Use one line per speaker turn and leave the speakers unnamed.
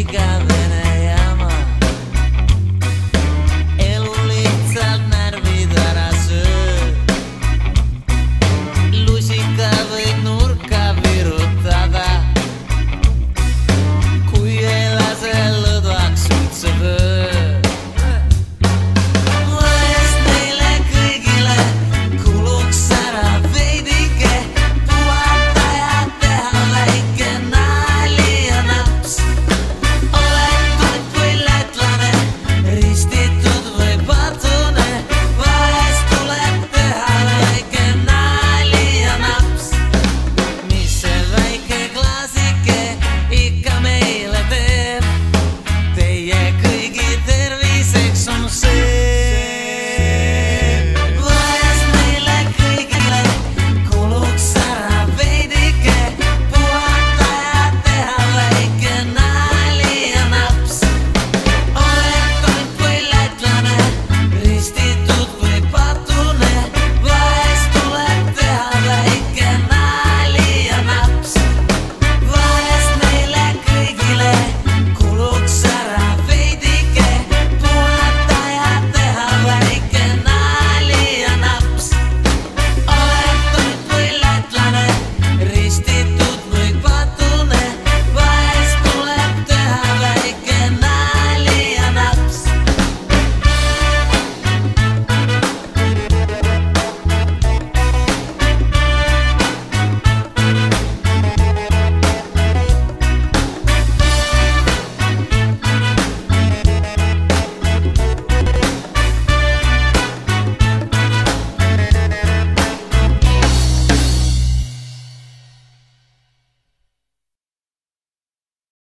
ligada.